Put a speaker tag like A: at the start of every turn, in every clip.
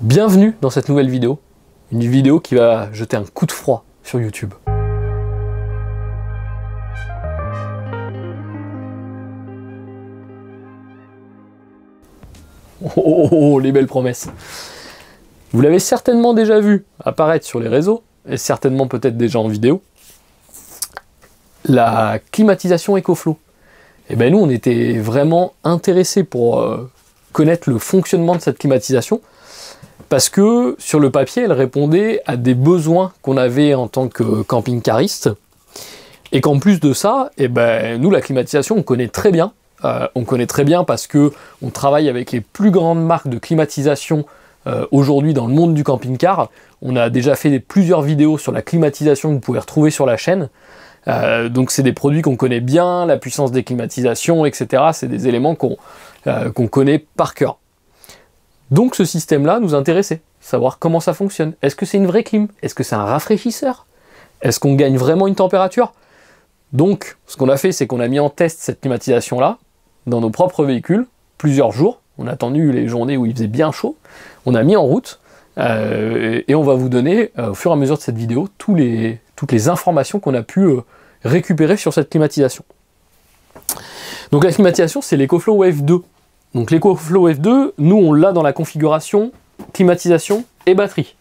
A: Bienvenue dans cette nouvelle vidéo, une vidéo qui va jeter un coup de froid sur YouTube. Oh, oh, oh, oh, les belles promesses. Vous l'avez certainement déjà vu apparaître sur les réseaux, et certainement peut-être déjà en vidéo, la climatisation EcoFlow. Et eh bien nous, on était vraiment intéressés pour euh, connaître le fonctionnement de cette climatisation, parce que sur le papier, elle répondait à des besoins qu'on avait en tant que camping-cariste, et qu'en plus de ça, eh ben, nous, la climatisation, on connaît très bien. Euh, on connaît très bien parce que on travaille avec les plus grandes marques de climatisation euh, aujourd'hui dans le monde du camping-car. On a déjà fait plusieurs vidéos sur la climatisation que vous pouvez retrouver sur la chaîne. Euh, donc c'est des produits qu'on connaît bien, la puissance des climatisations, etc. C'est des éléments qu'on connaît par cœur. Donc ce système-là nous intéressait, savoir comment ça fonctionne. Est-ce que c'est une vraie clim? Est-ce que c'est un rafraîchisseur? Est-ce qu'on gagne vraiment une température? Donc ce qu'on a fait, c'est qu'on a mis en test cette climatisation-là dans nos propres véhicules, plusieurs jours. On a attendu les journées où il faisait bien chaud. On a mis en route euh, et on va vous donner, euh, au fur et à mesure de cette vidéo, toutes les informations qu'on a pu euh, récupérer sur cette climatisation. Donc la climatisation, c'est l'EcoFlow Wave 2. Donc l'EcoFlow F2, nous on l'a dans la configuration climatisation et batterie.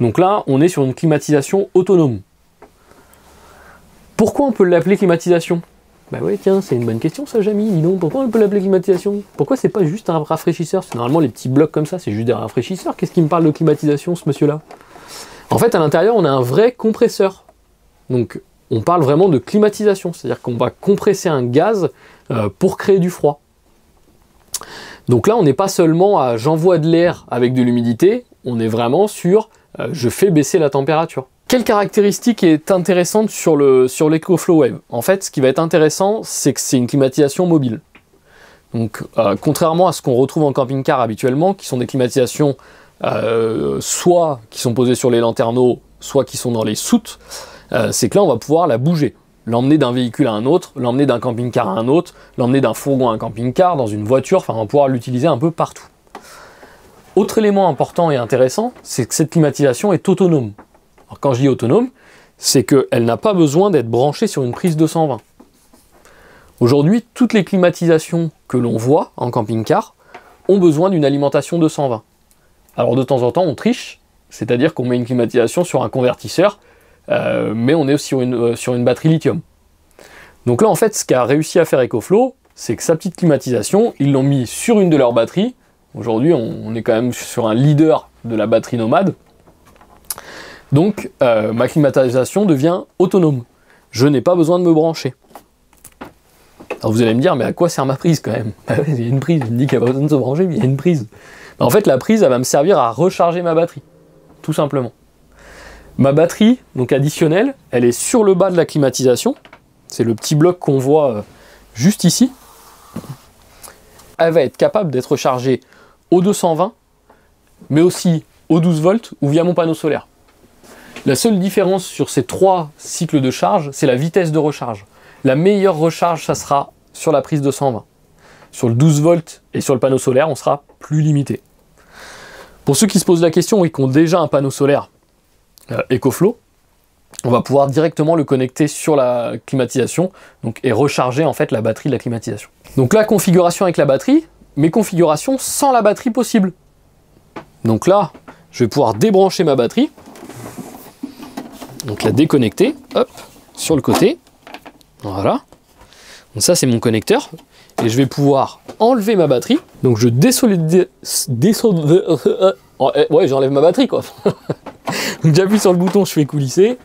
A: Donc là, on est sur une climatisation autonome. Pourquoi on peut l'appeler climatisation? Bah ouais, tiens, c'est une bonne question ça, Jamy. Dis donc, pourquoi on peut l'appeler climatisation? Pourquoi c'est pas juste un rafraîchisseur? C'est normalement les petits blocs comme ça, c'est juste des rafraîchisseurs. Qu'est-ce qui me parle de climatisation, ce monsieur-là? En fait, à l'intérieur, on a un vrai compresseur. Donc, on parle vraiment de climatisation, c'est-à-dire qu'on va compresser un gaz euh, pour créer du froid. Donc là, on n'est pas seulement à j'envoie de l'air avec de l'humidité, on est vraiment sur euh, je fais baisser la température. Quelle caractéristique est intéressante sur le sur l'EcoFlow Wave? En fait, ce qui va être intéressant, c'est que c'est une climatisation mobile. Donc, euh, contrairement à ce qu'on retrouve en camping-car habituellement, qui sont des climatisations euh, soit qui sont posées sur les lanterneaux, soit qui sont dans les soutes, c'est que là, on va pouvoir la bouger l'emmener d'un véhicule à un autre, l'emmener d'un camping-car à un autre, l'emmener d'un fourgon à un camping-car, dans une voiture, enfin on va pouvoir l'utiliser un peu partout. Autre élément important et intéressant, c'est que cette climatisation est autonome. Alors quand je dis autonome, c'est qu'elle n'a pas besoin d'être branchée sur une prise 220. Aujourd'hui, toutes les climatisations que l'on voit en camping-car ont besoin d'une alimentation 220. Alors de temps en temps, on triche, c'est-à-dire qu'on met une climatisation sur un convertisseur euh, mais on est aussi sur une, euh, sur une batterie lithium. Donc là, en fait, ce qu'a réussi à faire EcoFlow, c'est que sa petite climatisation, ils l'ont mis sur une de leurs batteries. Aujourd'hui, on, est quand même sur un leader de la batterie nomade. Donc, euh, ma climatisation devient autonome. Je n'ai pas besoin de me brancher. Alors vous allez me dire, mais à quoi sert ma prise quand même? Bah Il y a une prise, il me dit qu'il n'y a pas besoin de se brancher, mais il y a une prise. Bah, en fait, la prise, elle va me servir à recharger ma batterie, tout simplement. Ma batterie, donc additionnelle, elle est sur le bas de la climatisation. C'est le petit bloc qu'on voit euh, juste ici. Elle va être capable d'être chargée au 220, mais aussi au 12 volts ou via mon panneau solaire. La seule différence sur ces trois cycles de charge, c'est la vitesse de recharge. La meilleure recharge, ça sera sur la prise 220. Sur le 12 volts et sur le panneau solaire, on sera plus limité. Pour ceux qui se posent la question et qui ont déjà un panneau solaire, EcoFlow, on va pouvoir directement le connecter sur la climatisation donc, et recharger en fait la batterie de la climatisation. Donc la configuration avec la batterie, mais configuration sans la batterie possible. Donc là, je vais pouvoir débrancher ma batterie, donc la déconnecter, hop, sur le côté, voilà. Donc ça c'est mon connecteur, et je vais pouvoir enlever ma batterie. Donc je désolide, ouais j'enlève ma batterie quoi. Donc j'appuie sur le bouton, je fais coulisser.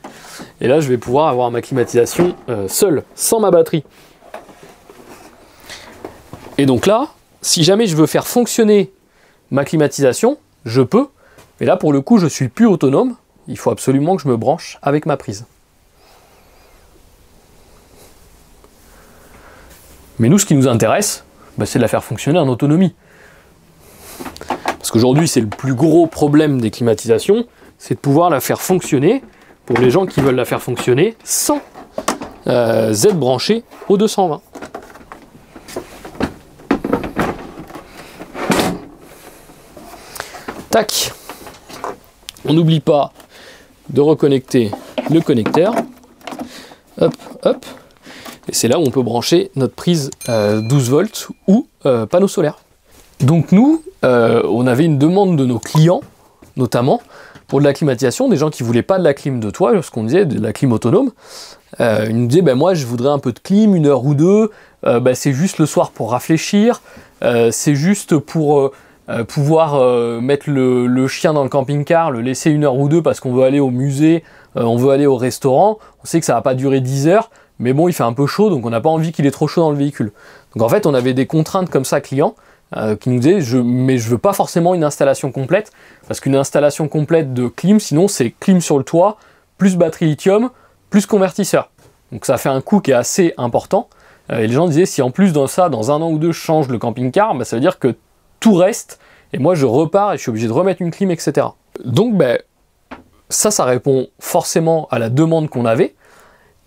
A: Et là, je vais pouvoir avoir ma climatisation euh, seule, sans ma batterie. Et donc là, si jamais je veux faire fonctionner ma climatisation, je peux. Mais là, pour le coup, je suis plus autonome. Il faut absolument que je me branche avec ma prise. Mais nous, ce qui nous intéresse, bah, c'est de la faire fonctionner en autonomie. Parce qu'aujourd'hui, c'est le plus gros problème des climatisations, c'est de pouvoir la faire fonctionner pour les gens qui veulent la faire fonctionner sans euh, Z branché au 220. Tac. On n'oublie pas de reconnecter le connecteur. Hop, hop. Et c'est là où on peut brancher notre prise 12 euh, volts ou euh, panneau solaire. Donc nous, euh, on avait une demande de nos clients, notamment, pour de la climatisation, des gens qui voulaient pas de la clim de toit, ce qu'on disait, de la clim autonome. ils nous disaient, ben moi je voudrais un peu de clim, une heure ou deux, ben, c'est juste le soir pour rafraîchir, c'est juste pour pouvoir mettre le, le, chien dans le camping-car, le laisser une heure ou deux parce qu'on veut aller au musée, on veut aller au restaurant, on sait que ça va pas durer 10 heures, mais bon, il fait un peu chaud, donc on n'a pas envie qu'il ait trop chaud dans le véhicule. Donc en fait, on avait des contraintes comme ça clients euh, qui nous disaient, je, mais je veux pas forcément une installation complète, parce qu'une installation complète de clim, sinon c'est clim sur le toit, plus batterie lithium, plus convertisseur. Donc ça fait un coût qui est assez important. Euh, et les gens disaient, si en plus dans ça, dans un an ou deux, je change le camping-car, bah, ça veut dire que tout reste, et moi je repars et je suis obligé de remettre une clim, etc. Donc ben, ça, ça répond forcément à la demande qu'on avait.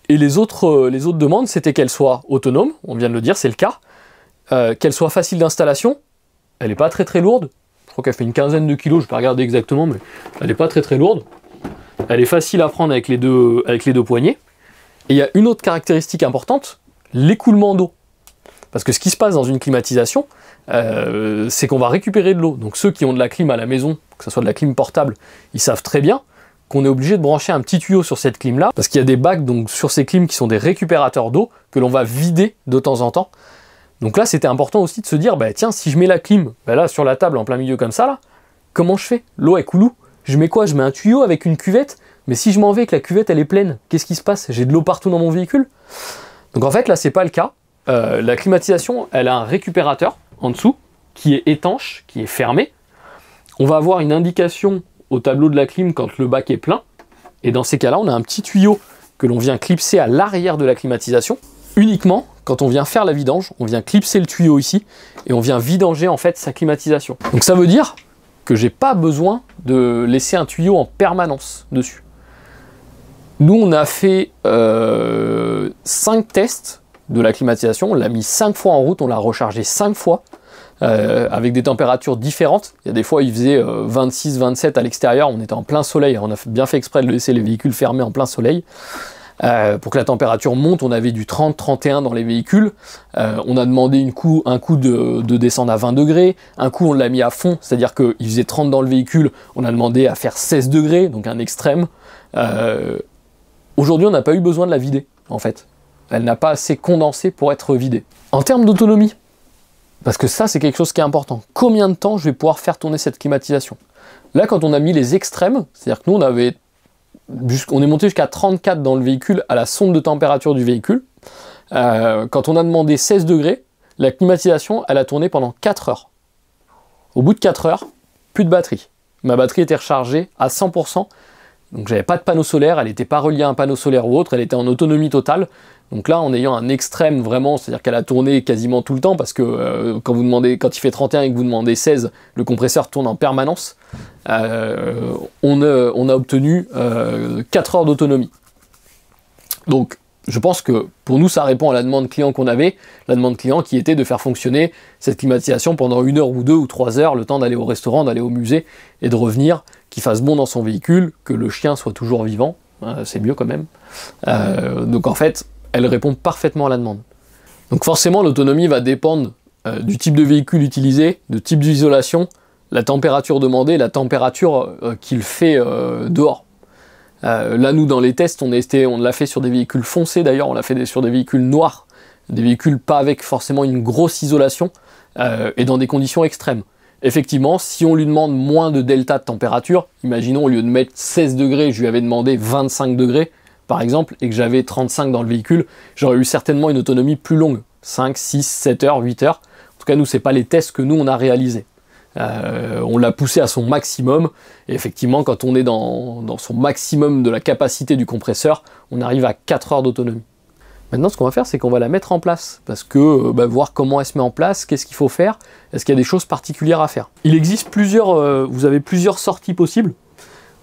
A: Et les autres, euh, les autres demandes, c'était qu'elle soit autonome, on vient de le dire, c'est le cas, euh, qu'elle soit facile d'installation, elle n'est pas très très lourde, je crois qu'elle fait une quinzaine de kilos, je ne vais pas regarder exactement, mais elle n'est pas très très lourde, elle est facile à prendre avec les deux, avec poignets, et il y a une autre caractéristique importante, l'écoulement d'eau. Parce que ce qui se passe dans une climatisation, euh, c'est qu'on va récupérer de l'eau. Donc ceux qui ont de la clim à la maison, que ce soit de la clim portable, ils savent très bien qu'on est obligé de brancher un petit tuyau sur cette clim là, parce qu'il y a des bacs sur ces clims qui sont des récupérateurs d'eau que l'on va vider de temps en temps. Donc là, c'était important aussi de se dire, bah tiens, si je mets la clim, bah là sur la table en plein milieu comme ça là, comment je fais? L'eau est coulou. Je mets quoi? Je mets un tuyau avec une cuvette. Mais si je m'en vais et que la cuvette elle est pleine, qu'est-ce qui se passe? J'ai de l'eau partout dans mon véhicule? Donc en fait là, c'est pas le cas. Euh, la climatisation, elle a un récupérateur en dessous qui est étanche, qui est fermé. On va avoir une indication au tableau de la clim quand le bac est plein. Et dans ces cas-là, on a un petit tuyau que l'on vient clipser à l'arrière de la climatisation. Uniquement quand on vient faire la vidange, on vient clipser le tuyau ici et on vient vidanger en fait sa climatisation. Donc ça veut dire que j'ai pas besoin de laisser un tuyau en permanence dessus. Nous, on a fait 5 euh, tests de la climatisation, on l'a mis 5 fois en route, on l'a rechargé 5 fois. Euh, avec des températures différentes. Il y a des fois, il faisait 26, euh, 27 à l'extérieur, on était en plein soleil, on a bien fait exprès de laisser les véhicules fermés en plein soleil. Euh, pour que la température monte, on avait du 30-31 dans les véhicules. on a demandé un coup de, de, descendre à 20 degrés. Un coup, on l'a mis à fond, c'est-à-dire qu'il faisait 30 dans le véhicule. On a demandé à faire 16 degrés, donc un extrême. Aujourd'hui, on n'a pas eu besoin de la vider, en fait. Elle n'a pas assez condensé pour être vidée. En termes d'autonomie, parce que ça, c'est quelque chose qui est important. Combien de temps je vais pouvoir faire tourner cette climatisation? Là, quand on a mis les extrêmes, c'est-à-dire que nous, on avait on est monté jusqu'à 34 dans le véhicule à la sonde de température du véhicule. Euh, quand on a demandé 16 degrés, la climatisation, elle a tourné pendant 4 heures. Au bout de 4 heures, plus de batterie. Ma batterie était rechargée à 100%, donc j'avais pas de panneau solaire, elle n'était pas reliée à un panneau solaire ou autre, elle était en autonomie totale. Donc là, en ayant un extrême vraiment, c'est-à-dire qu'elle a tourné quasiment tout le temps, parce que euh, quand vous demandez, quand il fait 31 et que vous demandez 16, le compresseur tourne en permanence. Euh, on, a, obtenu 4 euh, heures d'autonomie. Donc, je pense que pour nous, ça répond à la demande client qu'on avait, la demande client qui était de faire fonctionner cette climatisation pendant une heure ou deux ou trois heures, le temps d'aller au restaurant, d'aller au musée et de revenir, qu'il fasse bon dans son véhicule, que le chien soit toujours vivant, c'est mieux quand même. donc en fait, elle répond parfaitement à la demande. Donc forcément, l'autonomie va dépendre euh, du type de véhicule utilisé, du type d'isolation, la température demandée, la température euh, qu'il fait euh, dehors. là, nous, dans les tests, on, on l'a fait sur des véhicules foncés, d'ailleurs, on l'a fait sur des véhicules noirs, des véhicules pas avec forcément une grosse isolation, et dans des conditions extrêmes. Effectivement, si on lui demande moins de delta de température, imaginons au lieu de mettre 16 degrés, je lui avais demandé 25 degrés, par exemple, et que j'avais 35 dans le véhicule, j'aurais eu certainement une autonomie plus longue, 5, 6, 7 heures, 8 heures. En tout cas, nous, c'est pas les tests que nous, on a réalisés. Euh, on l'a poussé à son maximum, et effectivement, quand on est dans, son maximum de la capacité du compresseur, on arrive à 4 heures d'autonomie. Maintenant, ce qu'on va faire, c'est qu'on va la mettre en place, parce que euh, bah, voir comment elle se met en place, qu'est-ce qu'il faut faire, est-ce qu'il y a des choses particulières à faire. Il existe plusieurs, euh, vous avez plusieurs sorties possibles.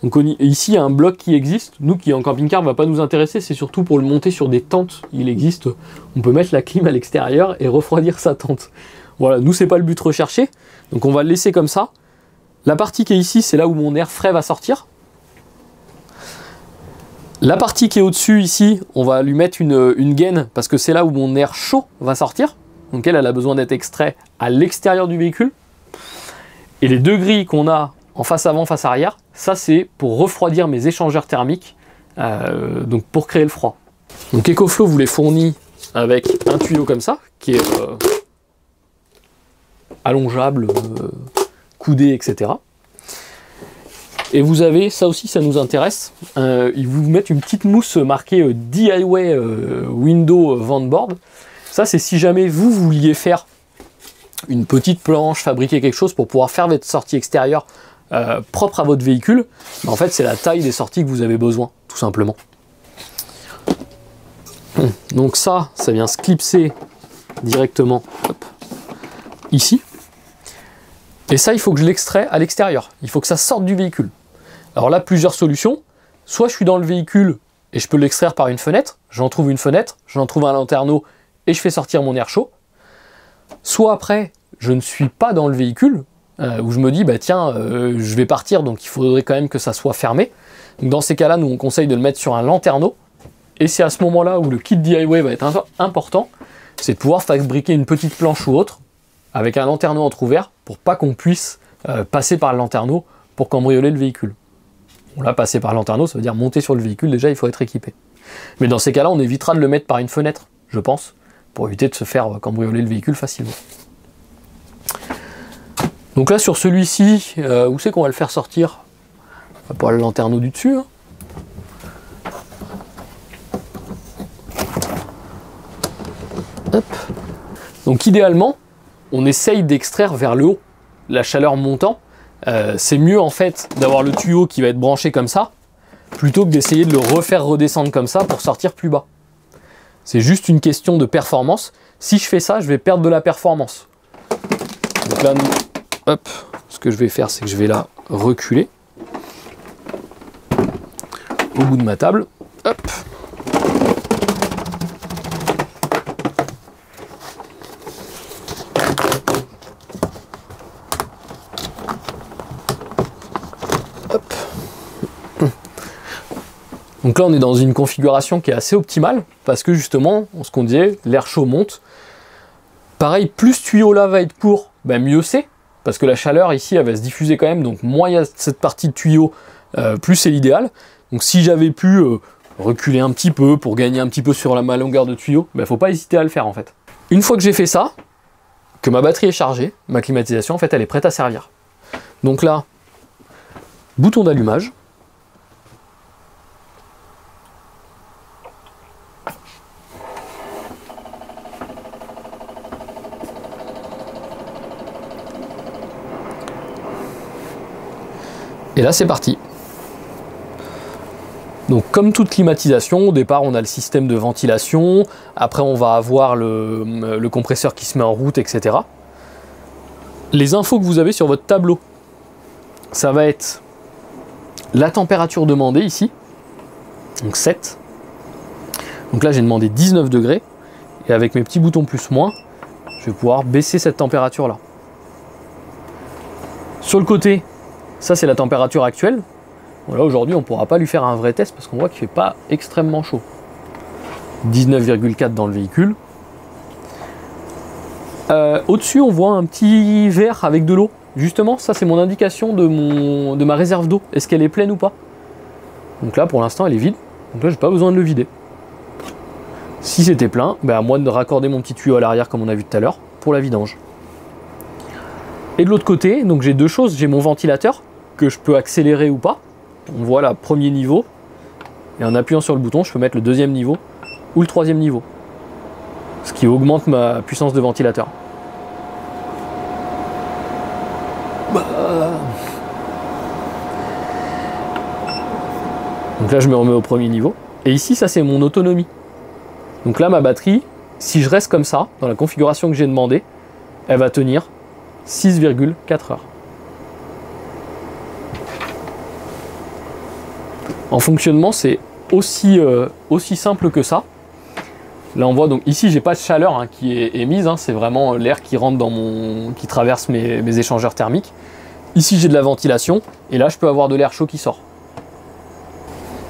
A: Donc ici, il y a un bloc qui existe. Nous, qui en camping-car, ne va pas nous intéresser. C'est surtout pour le monter sur des tentes. Il existe. On peut mettre la clim à l'extérieur et refroidir sa tente. Voilà, nous, c'est pas le but recherché. Donc on va le laisser comme ça. La partie qui est ici, c'est là où mon air frais va sortir. La partie qui est au-dessus ici, on va lui mettre une, gaine parce que c'est là où mon air chaud va sortir. Donc elle, elle a besoin d'être extrait à l'extérieur du véhicule. Et les deux grilles qu'on a en face avant, face arrière, ça c'est pour refroidir mes échangeurs thermiques, euh, donc pour créer le froid. Donc EcoFlow vous les fournit avec un tuyau comme ça, qui est euh, allongeable, euh, coudé, etc. Et vous avez, ça aussi ça nous intéresse, ils vous mettent une petite mousse marquée DIY Window Vanboard. Ça c'est si jamais vous vouliez faire une petite planche, fabriquer quelque chose pour pouvoir faire votre sortie extérieure euh, propre à votre véhicule, en fait c'est la taille des sorties que vous avez besoin, tout simplement. Donc ça, ça vient se clipser directement ici. Et ça, il faut que je l'extrais à l'extérieur. Il faut que ça sorte du véhicule. Alors là, plusieurs solutions. Soit je suis dans le véhicule et je peux l'extraire par une fenêtre. J'en trouve une fenêtre, j'en trouve un lanterneau et je fais sortir mon air chaud. Soit après, je ne suis pas dans le véhicule, euh, où je me dis, bah tiens, euh, je vais partir, donc il faudrait quand même que ça soit fermé. Donc dans ces cas-là, nous on conseille de le mettre sur un lanterneau. Et c'est à ce moment-là où le kit DIY va être important, c'est de pouvoir fabriquer une petite planche ou autre avec un lanterneau entre-ouvert pour pas qu'on puisse euh, passer par le lanterneau pour cambrioler le véhicule. On l'a passé par le lanterneau, ça veut dire monter sur le véhicule, déjà il faut être équipé. Mais dans ces cas-là, on évitera de le mettre par une fenêtre, je pense, pour éviter de se faire cambrioler le véhicule facilement. Donc là sur celui-ci, euh, où c'est qu'on va le faire sortir? Pas le lanterneau du dessus. Hein. Donc idéalement, on essaye d'extraire vers le haut, la chaleur montant. Euh, c'est mieux en fait d'avoir le tuyau qui va être branché comme ça, plutôt que d'essayer de le refaire redescendre comme ça pour sortir plus bas. C'est juste une question de performance. Si je fais ça, je vais perdre de la performance. Donc là, hop, ce que je vais faire, c'est que je vais la reculer au bout de ma table. Hop. Hop. Donc là, on est dans une configuration qui est assez optimale parce que justement, ce qu'on disait, l'air chaud monte. Pareil, plus ce tuyau là va être court, ben mieux c'est parce que la chaleur ici elle va se diffuser quand même, donc moins il y a cette partie de tuyau, euh, plus c'est l'idéal. Donc si j'avais pu euh, reculer un petit peu pour gagner un petit peu sur la, ma longueur de tuyau, il ben, faut pas hésiter à le faire en fait. Une fois que j'ai fait ça, que ma batterie est chargée, ma climatisation en fait elle est prête à servir. Donc là, bouton d'allumage, là, c'est parti. Donc comme toute climatisation, au départ on a le système de ventilation, après on va avoir le, compresseur qui se met en route, etc. Les infos que vous avez sur votre tableau, ça va être la température demandée ici, donc 7. Donc là j'ai demandé 19 degrés, et avec mes petits boutons plus moins, je vais pouvoir baisser cette température là. Sur le côté, ça, c'est la température actuelle. Voilà, aujourd'hui, on ne pourra pas lui faire un vrai test parce qu'on voit qu'il ne fait pas extrêmement chaud. 19,4 dans le véhicule. Euh, au-dessus, on voit un petit verre avec de l'eau. Justement, ça, c'est mon indication de, ma réserve d'eau. Est-ce qu'elle est pleine ou pas? Donc là, pour l'instant, elle est vide. Donc là, j'ai pas besoin de le vider. Si c'était plein, ben à moi de raccorder mon petit tuyau à l'arrière, comme on a vu tout à l'heure, pour la vidange. Et de l'autre côté, donc j'ai deux choses. J'ai mon ventilateur que je peux accélérer ou pas. On voit là, premier niveau. Et en appuyant sur le bouton, je peux mettre le deuxième niveau ou le troisième niveau. Ce qui augmente ma puissance de ventilateur. Bah. Donc là, je me remets au premier niveau. Et ici, ça, c'est mon autonomie. Donc là, ma batterie, si je reste comme ça, dans la configuration que j'ai demandé, elle va tenir 6,4 heures. En fonctionnement, c'est aussi, euh, aussi simple que ça. Là, on voit donc ici, j'ai pas de chaleur hein, qui est émise. Hein. c'est vraiment l'air qui rentre dans mon, qui traverse mes, échangeurs thermiques. Ici j'ai de la ventilation, et là je peux avoir de l'air chaud qui sort.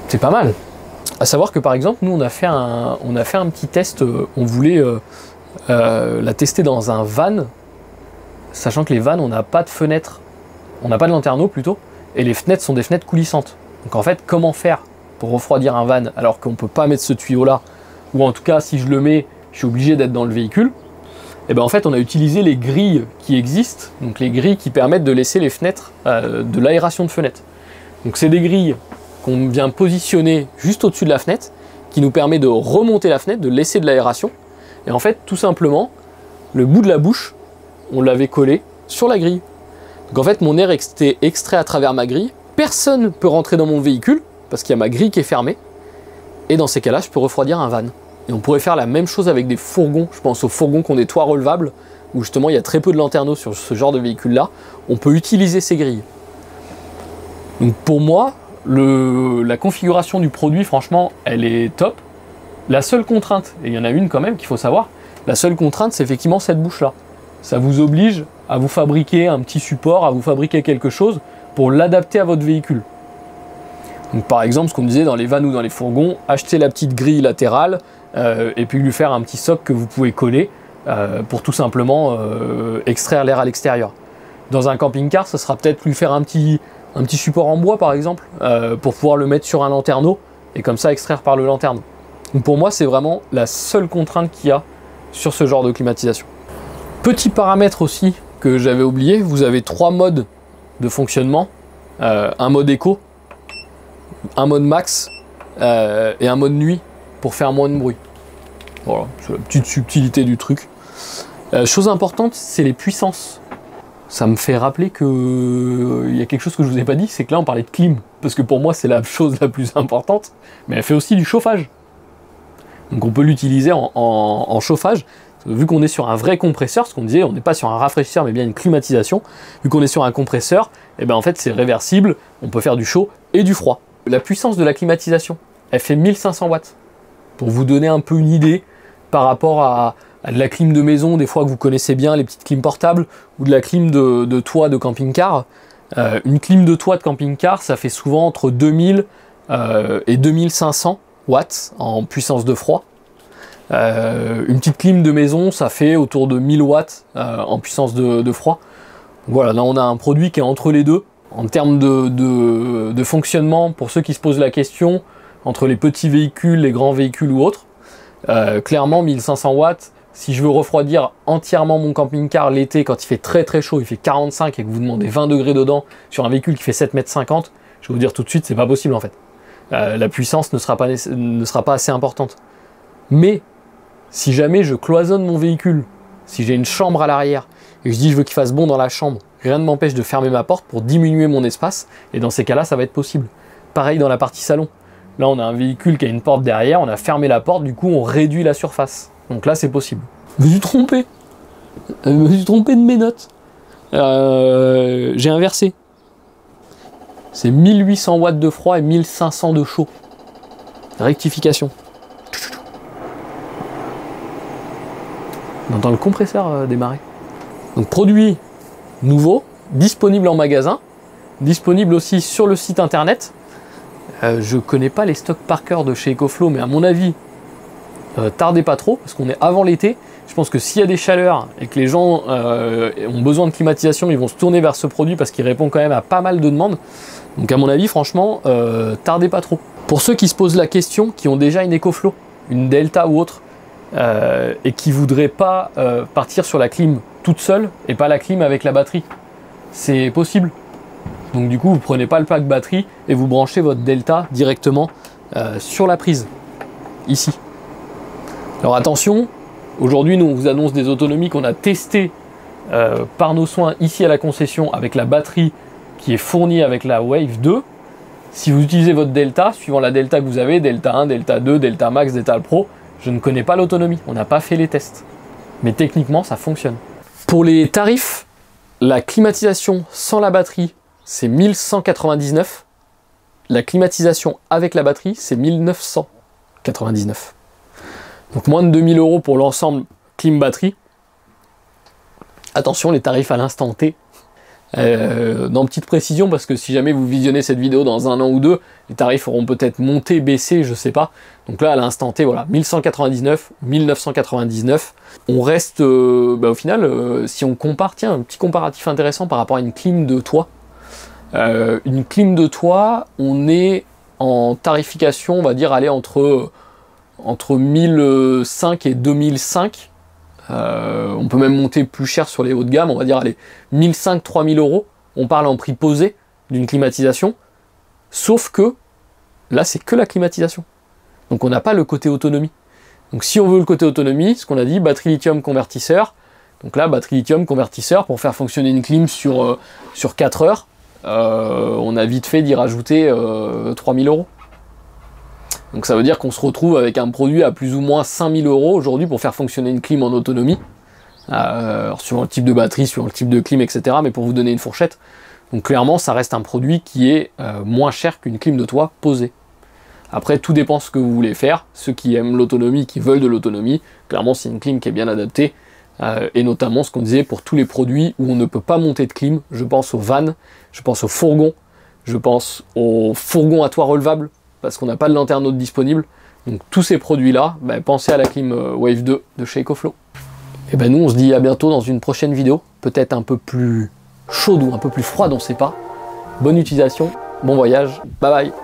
A: C'est pas mal. À savoir que par exemple, nous on a fait un, petit test, euh, on voulait euh, la tester dans un van, sachant que les vannes on n'a pas de fenêtre, on n'a pas de lanterneau plutôt, et les fenêtres sont des fenêtres coulissantes. Donc en fait, comment faire pour refroidir un van alors qu'on ne peut pas mettre ce tuyau là, ou en tout cas si je le mets, je suis obligé d'être dans le véhicule et bien en fait on a utilisé les grilles qui existent, donc les grilles qui permettent de laisser les fenêtres, de l'aération de fenêtres. Donc c'est des grilles qu'on vient positionner juste au-dessus de la fenêtre, qui nous permet de remonter la fenêtre, de laisser de l'aération. Et en fait, tout simplement, le bout de la bouche, on l'avait collé sur la grille. Donc en fait, mon air était extrait à travers ma grille. Personne ne peut rentrer dans mon véhicule, parce qu'il y a ma grille qui est fermée. Et dans ces cas-là, je peux refroidir un van. Et on pourrait faire la même chose avec des fourgons. Je pense aux fourgons qui ont des toits relevables, où justement il y a très peu de lanterneaux sur ce genre de véhicule-là. On peut utiliser ces grilles. Donc pour moi, la configuration du produit, franchement, elle est top. La seule contrainte, et il y en a une quand même qu'il faut savoir, la seule contrainte, c'est effectivement cette bouche-là. Ça vous oblige à vous fabriquer un petit support, à vous fabriquer quelque chose pour l'adapter à votre véhicule. Donc par exemple, ce qu'on disait dans les vannes ou dans les fourgons, acheter la petite grille latérale euh, et puis lui faire un petit socle que vous pouvez coller euh, pour tout simplement euh, extraire l'air à l'extérieur. Dans un camping-car, ça sera peut-être lui faire un petit, un petit support en bois par exemple, pour pouvoir le mettre sur un lanterneau et comme ça extraire par le lanterne. Pour moi, c'est vraiment la seule contrainte qu'il y a sur ce genre de climatisation. Petit paramètre aussi que j'avais oublié, vous avez trois modes de fonctionnement. Euh, un mode écho, un mode max euh, et un mode nuit pour faire moins de bruit. Voilà, c'est la petite subtilité du truc. chose importante, c'est les puissances ça me fait rappeler que euh, il y a quelque chose que je vous ai pas dit, c'est que là on parlait de clim, parce que pour moi c'est la chose la plus importante, mais elle fait aussi du chauffage. Donc on peut l'utiliser en, chauffage, vu qu'on est sur un vrai compresseur, ce qu'on disait, on n'est pas sur un rafraîchisseur mais bien une climatisation, vu qu'on est sur un compresseur, et eh bien en fait c'est réversible, on peut faire du chaud et du froid. La puissance de la climatisation, elle fait 1500 watts. Pour vous donner un peu une idée par rapport à, de la clim de maison, des fois que vous connaissez bien, les petites clims portables, ou de la clim de, toit de camping-car. Euh, une clim de toit de camping-car, ça fait souvent entre 2000 euh, et 2500 watts en puissance de froid. Euh, une petite clim de maison, ça fait autour de 1000 watts en puissance de, froid. Voilà, là on a un produit qui est entre les deux. En termes de, de fonctionnement, pour ceux qui se posent la question, entre les petits véhicules, les grands véhicules ou autres, clairement 1500 watts, si je veux refroidir entièrement mon camping-car l'été quand il fait très très chaud, il fait 45 et que vous demandez 20 degrés dedans sur un véhicule qui fait 7 mètres 50, je vais vous dire tout de suite, c'est pas possible en fait. Euh, la puissance ne sera, pas, ne sera pas assez importante. Mais si jamais je cloisonne mon véhicule, si j'ai une chambre à l'arrière et que je dis je veux qu'il fasse bon dans la chambre, rien ne m'empêche de fermer ma porte pour diminuer mon espace et dans ces cas-là, ça va être possible. Pareil dans la partie salon. Là, on a un véhicule qui a une porte derrière, on a fermé la porte, du coup, on réduit la surface. Donc là, c'est possible. Je me suis trompé. Je me suis trompé de mes notes. Euh, j'ai inversé. C'est 1800 watts de froid et 1500 de chaud. Rectification. On le compresseur euh, démarrer. Donc produit nouveau, disponible en magasin, disponible aussi sur le site internet. Euh, je connais pas les stocks par cœur de chez EcoFlow, mais à mon avis, euh, tardez pas trop, parce qu'on est avant l'été. Je pense que s'il y a des chaleurs et que les gens ont besoin de climatisation, ils vont se tourner vers ce produit parce qu'il répond quand même à pas mal de demandes. Donc à mon avis, franchement, tardez pas trop. Pour ceux qui se posent la question, qui ont déjà une EcoFlow, une Delta ou autre, et qui voudraient pas partir sur la clim toute seule et pas la clim avec la batterie, c'est possible. Donc du coup, vous prenez pas le pack batterie et vous branchez votre Delta directement sur la prise, ici. Alors attention, aujourd'hui nous on vous annonce des autonomies qu'on a testées euh, par nos soins ici à la concession avec la batterie qui est fournie avec la Wave 2. Si vous utilisez votre Delta, suivant la Delta que vous avez, Delta 1, Delta 2, Delta Max, Delta Pro, je ne connais pas l'autonomie, on n'a pas fait les tests. Mais techniquement ça fonctionne. Pour les tarifs, la climatisation sans la batterie, c'est 1199. La climatisation avec la batterie, c'est 1999. Donc moins de 2000 euros pour l'ensemble clim batterie. Attention, les tarifs à l'instant T. Euh, dans petite précision, parce que si jamais vous visionnez cette vidéo dans un an ou deux, les tarifs auront peut-être monté, baissé, je sais pas. Donc là, à l'instant T, voilà, 1199, 1999. On reste, euh, bah, au final, euh, si on compare, tiens, un petit comparatif intéressant par rapport à une clim de toit. une clim de toit, on est en tarification, on va dire, aller entre, entre 1005 et 2005 euh, on peut même monter plus cher sur les hauts de gamme, on va dire allez, 1005-3000 euros. On parle en prix posé d'une climatisation. Sauf que là, c'est que la climatisation. Donc on n'a pas le côté autonomie. Donc si on veut le côté autonomie, ce qu'on a dit, batterie lithium convertisseur. Donc là, batterie lithium convertisseur pour faire fonctionner une clim sur, euh, sur 4 heures. Euh, on a vite fait d'y rajouter 3000 euros. Donc ça veut dire qu'on se retrouve avec un produit à plus ou moins 5000 euros aujourd'hui pour faire fonctionner une clim en autonomie. Euh, sur le type de batterie, sur le type de clim, etc. Mais pour vous donner une fourchette. Donc clairement, ça reste un produit qui est euh, moins cher qu'une clim de toit posée. Après, tout dépend ce que vous voulez faire. Ceux qui aiment l'autonomie, qui veulent de l'autonomie, clairement, c'est une clim qui est bien adaptée. Euh, et notamment, ce qu'on disait pour tous les produits où on ne peut pas monter de clim. Je pense aux vannes, je pense aux fourgons, je pense aux fourgons à toit relevable parce qu'on n'a pas de lanterne haute disponible. Donc tous ces produits-là, ben, pensez à la clim euh, Wave 2 de chez EcoFlow. Et ben nous on se dit à bientôt dans une prochaine vidéo, peut-être un peu plus chaude ou un peu plus froide, on sait pas. Bonne utilisation, bon voyage, bye bye